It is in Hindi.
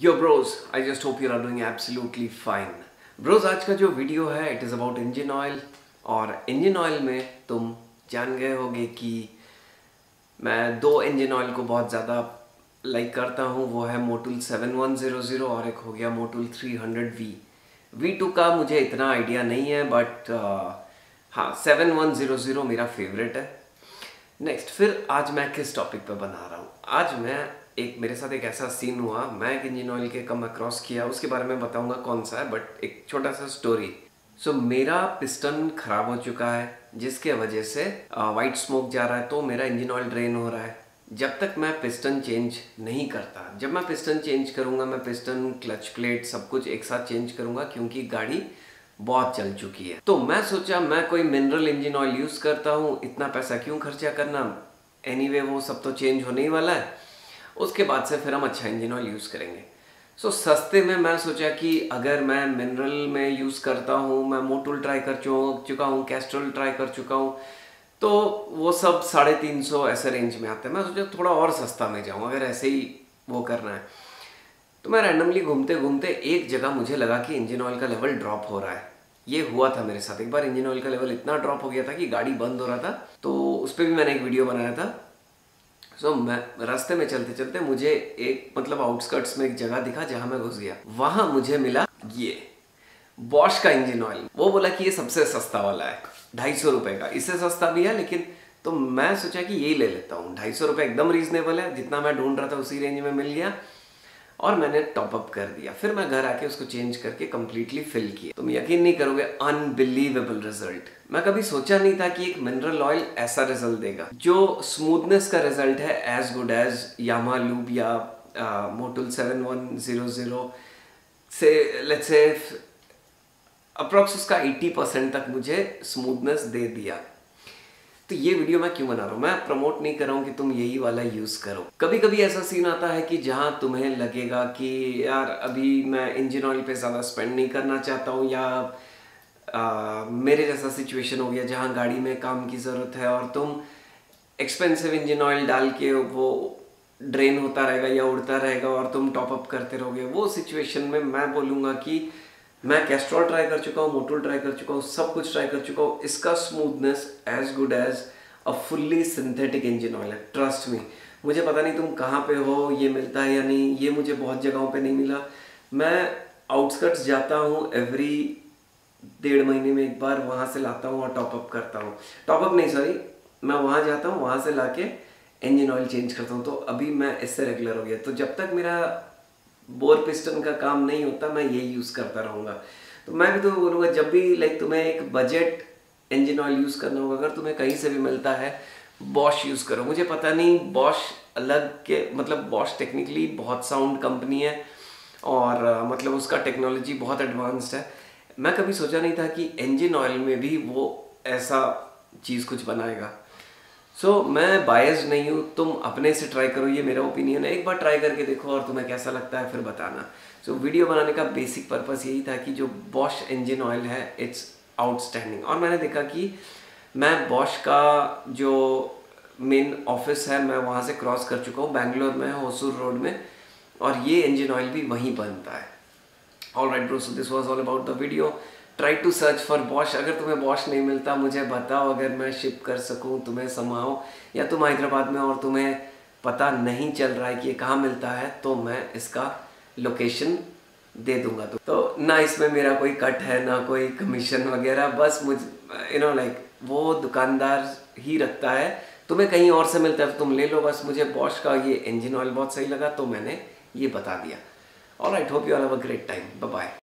Yo bros I just hope you are doing absolutely fine bros आज का जो वीडियो है it is about engine oil और इंजन ऑयल में तुम जान गए होगे कि मैं दो इंजन ऑयल को बहुत ज़्यादा लाइक करता हूँ वो है मोटुल 7100 और एक हो गया मोटुल 300V V2 का मुझे इतना आइडिया नहीं है बट uh, हाँ 7100 मेरा फेवरेट है। नेक्स्ट फिर आज मैं किस टॉपिक पे बना रहा हूँ? आज मैं एक मेरे साथ एक ऐसा सीन हुआ मैं एक इंजन ऑयल के कम अक्रॉस किया उसके बारे में बताऊँगा कौन सा है बट एक छोटा सा स्टोरी सो so, मेरा पिस्टन खराब हो चुका है जिसके वजह से वाइट स्मोक जा रहा है तो मेरा इंजन ऑयल ड्रेन हो रहा है. जब तक मैं पिस्टन चेंज नहीं करता जब मैं पिस्टन चेंज करूँगा मैं पिस्टन क्लच प्लेट सब कुछ एक साथ चेंज करूँगा क्योंकि गाड़ी बहुत चल चुकी है. तो मैं सोचा मैं कोई मिनरल इंजन ऑयल यूज़ करता हूँ इतना पैसा क्यों खर्चा करना? एनी anyway, वो सब तो चेंज होने ही वाला है. उसके बाद से फिर हम अच्छा इंजन ऑयल यूज़ करेंगे। सो so, सस्ते में मैं सोचा कि अगर मैं मिनरल में यूज़ करता हूँ मैं मोटुल ट्राई कर चुका हूँ कैस्ट्रोल ट्राई कर चुका हूँ तो वो सब साढ़े तीन सौ ऐसे रेंज में आते हैं। मैं सोचा थोड़ा और सस्ता में जाऊँ अगर ऐसे ही वो करना है। तो मैं रैंडमली घूमते घूमते एक जगह मुझे लगा कि इंजन ऑयल का लेवल ड्रॉप हो रहा है। ये हुआ था मेरे साथ। एक बार इंजन ऑयल का लेवल इतना ड्रॉप हो गया था कि गाड़ी बंद हो रहा था तो उस पर भी मैंने एक वीडियो बनाया था। सो so, मैं रास्ते में चलते चलते मुझे एक मतलब आउटस्कर्ट्स में एक जगह दिखा जहाँ मैं घुस गया। वहाँ मुझे मिला ये बॉश का इंजन ऑयल वो बोला कि ये सबसे सस्ता वाला है ढाई सौ रुपए का। इससे सस्ता भी है लेकिन तो मैं सोचा कि यही ले लेता हूँ। ढाई सौ रुपए एकदम रीजनेबल है जितना मैं ढूंढ रहा था उसी रेंज में मिल गया। और मैंने टॉपअप कर दिया। फिर मैं घर आके उसको चेंज करके कंप्लीटली फिल किया। तुम यकीन नहीं करोगे अनबिलीवेबल रिज़ल्ट मैं कभी सोचा नहीं था कि एक मिनरल ऑयल ऐसा रिज़ल्ट देगा। जो स्मूथनेस का रिज़ल्ट है as good as Yamalube या Motul seven one zero zero से लेट्स से अप्रोक्स उसका 80 परसेंट तक मुझे स्मूथनेस दे दिया। तो ये वीडियो मैं क्यों बना रहा हूँ? मैं प्रमोट नहीं कर रहा हूँ कि तुम यही वाला यूज़ करो। कभी कभी ऐसा सीन आता है कि जहाँ तुम्हें लगेगा कि यार अभी मैं इंजन ऑयल पे ज़्यादा स्पेंड नहीं करना चाहता हूँ या आ, मेरे जैसा सिचुएशन हो गया जहाँ गाड़ी में काम की ज़रूरत है और तुम एक्सपेंसिव इंजन ऑयल डाल के वो ड्रेन होता रहेगा या उड़ता रहेगा और तुम टॉपअप करते रहोगे। वो सिचुएशन में मैं बोलूँगा कि मैं कैस्ट्रॉल ट्राई कर चुका हूँ मोटोल ट्राई कर चुका हूँ, सब कुछ ट्राई कर चुका हूँ। इसका smoothness as good as a fully synthetic engine oil है ट्रस्ट मी मुझे पता नहीं तुम कहाँ पे हो, ये मिलता है या नहीं, ये मुझे बहुत जगहों पे नहीं मिला। मैं आउटस्कर्ट्स जाता हूँ एवरी डेढ़ महीने में एक बार वहाँ से लाता हूँ और टॉपअप करता हूँ। टॉपअप नहीं सॉरी मैं वहाँ जाता हूँ, वहाँ से ला इंजन ऑयल चेंज करता हूँ। तो अभी मैं इससे रेगुलर हो गया। तो जब तक मेरा बोर पिस्टन का काम नहीं होता, मैं यही यूज़ करता रहूँगा। तो मैं भी तो बोलूँगा, जब भी लाइक तुम्हें एक बजट इंजन ऑयल यूज़ करना होगा, अगर तुम्हें कहीं से भी मिलता है बॉश यूज़ करो। मुझे पता नहीं बॉश अलग के मतलब बॉश टेक्निकली बहुत साउंड कंपनी है, और मतलब उसका टेक्नोलॉजी बहुत एडवांस्ड है। मैं कभी सोचा नहीं था कि इंजन ऑयल में भी वो ऐसा चीज़ कुछ बनाएगा। सो so, मैं बायस नहीं हूँ तुम अपने से ट्राई करो ये मेरा ओपिनियन है। एक बार ट्राई करके देखो और तुम्हें कैसा लगता है फिर बताना। सो so, वीडियो बनाने का बेसिक पर्पस यही था कि जो बॉश इंजन ऑयल है इट्स आउटस्टैंडिंग और मैंने देखा कि मैं बॉश का जो मेन ऑफ़िस है मैं वहाँ से क्रॉस कर चुका हूँ बैंगलोर में होसूर रोड में और ये इंजन ऑयल भी वहीं बनता है। All right bro so this was all about the video try to search for Bosch अगर तुम्हें बॉश नहीं मिलता मुझे बताओ अगर मैं शिप कर सकूँ तुम्हें समाओ या तुम हैदराबाद में और तुम्हें पता नहीं चल रहा है कि ये कहाँ मिलता है तो मैं इसका लोकेशन दे दूँगा तो, ना इसमें मेरा कोई कट है ना कोई कमीशन वगैरह बस मुझ यू नो लाइक वो दुकानदार ही रखता है। तुम्हें कहीं और से मिलता है तो तुम ले लो बस मुझे बॉश का ये इंजन ऑयल बहुत सही लगा तो मैंने ये बता दिया। और I hope you are have a great time bye